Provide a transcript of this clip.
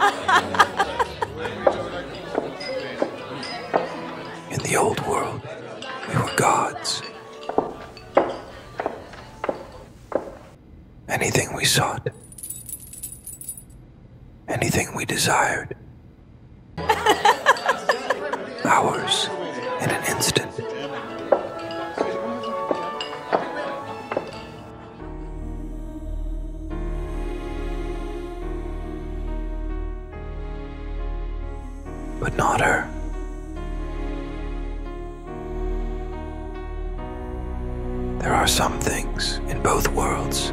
In the old world, we were gods. Anything we sought, anything we desired, ours in an instant. But not her. There are some things in both worlds